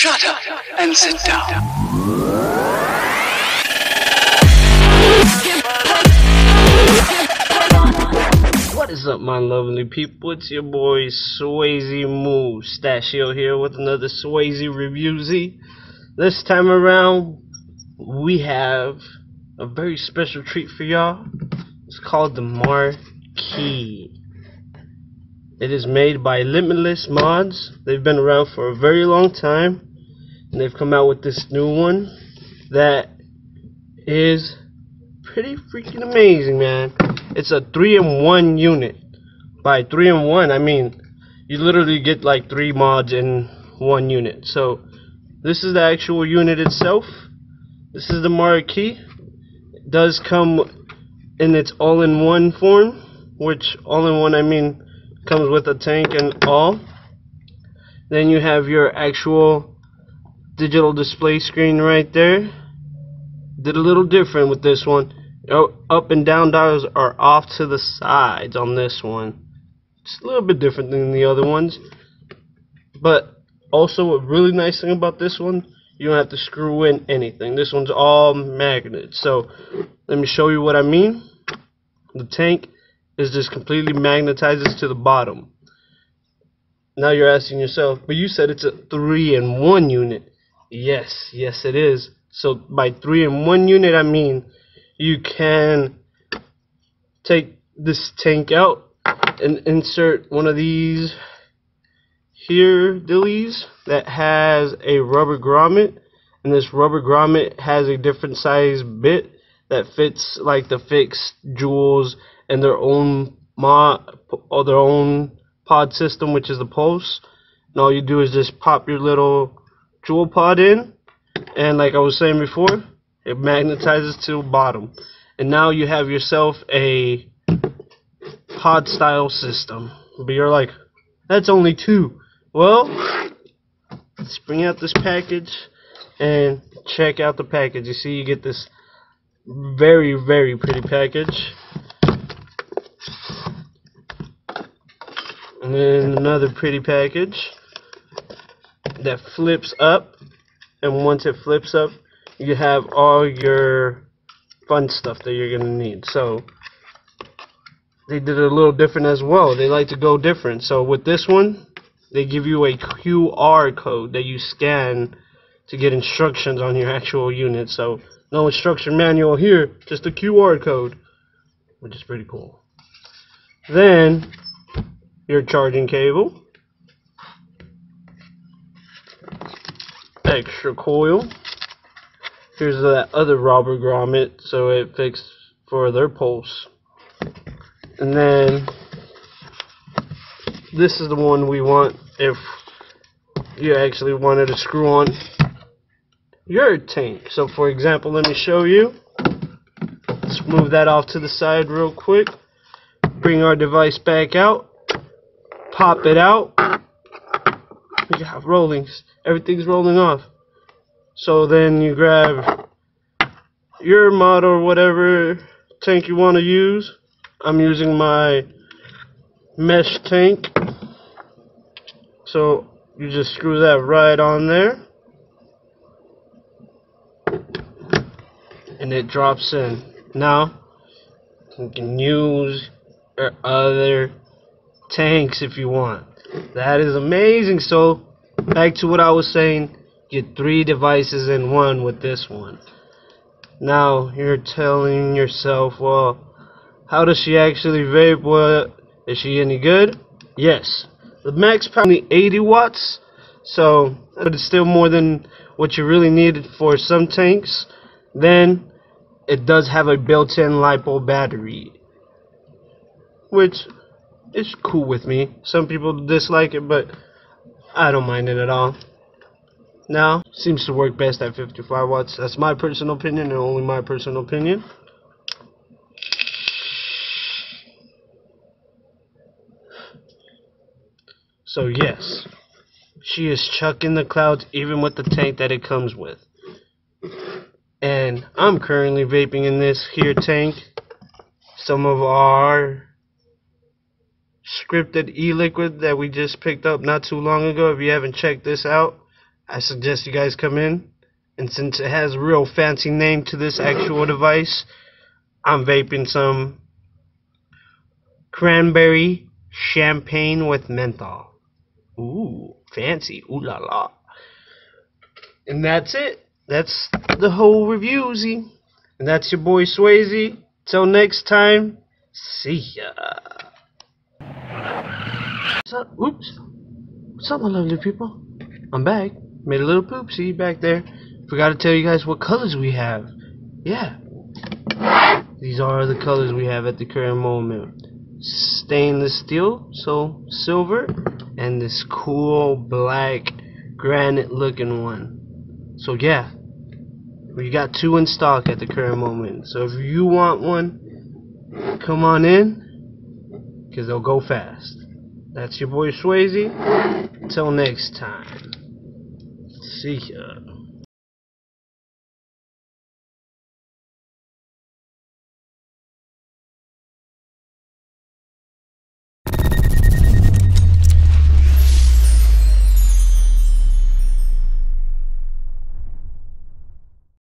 Shut up and sit down. What is up, my lovely people? It's your boy Swayze Mustachio here with another Swayze review. This time around, we have a very special treat for y'all. It's called the Marquee. It is made by Limitless Mods. They've been around for a very long time, they've come out with this new one that is pretty freaking amazing, man. It's a three in one unit. By three in one, I mean you literally get like three mods in one unit. So this is the actual unit itself. This is the marquee. It does come in its all-in-one form, which all-in-one I mean comes with a tank and all. Then you have your actual digital display screen right there. Did a little different with this one. Oh, up and down dials are off to the sides on this one. It's a little bit different than the other ones. But also a really nice thing about this one, you don't have to screw in anything. This one's all magnet. So let me show you what I mean. The tank is just completely magnetizes to the bottom. Now you're asking yourself, but you said it's a 3 in 1 unit. Yes, yes it is. So by 3 in 1 unit I mean you can take this tank out and insert one of these here dillies that has a rubber grommet and this rubber grommet has a different size bit that fits like the fixed Juuls and their own mod or their own pod system which is the pulse and all you do is just pop your little Juul pod in and like I was saying before it magnetizes to the bottom. And now you have yourself a pod style system. But you're like that's only two. Well let's bring out this package and check out the package. You see you get this very very pretty package. And then another pretty package that flips up and once it flips up you have all your fun stuff that you're gonna need. So they did it a little different as well. They like to go different. So with this one they give you a QR code that you scan to get instructions on your actual unit. So no instruction manual here just a QR code which is pretty cool. Then your charging cable extra coil. Here's that other rubber grommet, so it fixed for their pulse. And then this is the one we want if you actually wanted to screw on your tank. So for example, let me show you. Let's move that off to the side real quick. Bring our device back out. Pop it out. Yeah, rolling. Everything's rolling off. So then you grab your mod or whatever tank you want to use. I'm using my mesh tank. So you just screw that right on there. And it drops in. Now, you can use your other tanks if you want. That is amazing. So, back to what I was saying. Get three devices in one with this one. Now, you're telling yourself, well, how does she actually vape? What is she any good? Yes. The max power only 80 watts, so but it's still more than what you really needed for some tanks. Then it does have a built-in LiPo battery, which is cool with me. Some people dislike it, but I don't mind it at all. Now, seems to work best at 55 watts. That's my personal opinion and only my personal opinion. So yes, she is chucking the clouds even with the tank that it comes with. And I'm currently vaping in this here tank. Some of our scripted e-liquid that we just picked up not too long ago. If you haven't checked this out, I suggest you guys come in. And since it has a real fancy name to this actual device, I'm vaping some cranberry champagne with menthol. Ooh, fancy. Ooh la la. And that's it. That's the whole review, Z. And that's your boy Swayze. Till next time, see ya. What's up? Oops. What's up, my lovely people? I'm back. Made a little poopsie back there. Forgot to tell you guys what colors we have. Yeah. These are the colors we have at the current moment. Stainless steel, so silver, and this cool black granite looking one. So yeah, we got two in stock at the current moment. So if you want one, come on in, because they'll go fast. That's your boy Swayze. Till next time. See ya.